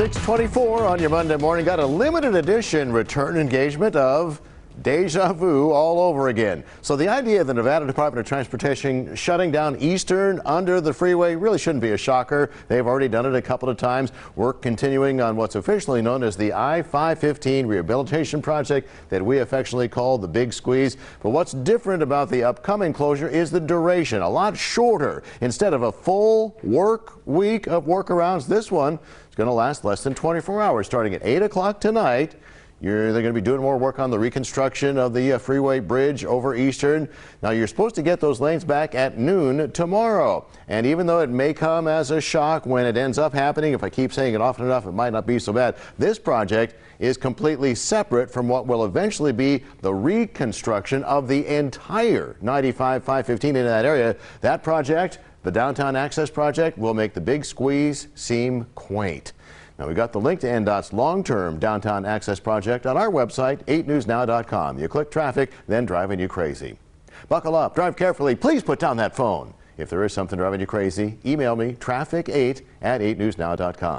624 on your Monday morning. Got a limited edition return engagement of Deja Vu all over again. So the idea of the Nevada Department of Transportation shutting down Eastern under the freeway really shouldn't be a shocker. They've already done it a couple of times. Work continuing on what's officially known as the I-515 rehabilitation project that we affectionately call the Big Squeeze. But what's different about the upcoming closure is the duration, a lot shorter. Instead of a full work week of workarounds, this one is going to last less than 24 hours starting at 8 o'clock tonight. You're, they're going to be doing more work on the reconstruction of the uh, freeway bridge over Eastern. Now, you're supposed to get those lanes back at noon tomorrow. And even though it may come as a shock when it ends up happening, if I keep saying it often enough, it might not be so bad. This project is completely separate from what will eventually be the reconstruction of the entire 95 515 in that area. That project, the Downtown Access Project, will make the big squeeze seem quaint. Now, we got the link to NDOT's long-term downtown access project on our website, 8newsnow.com. You click traffic, then driving you crazy. Buckle up, drive carefully, please put down that phone. If there is something driving you crazy, email me traffic8 at 8newsnow.com.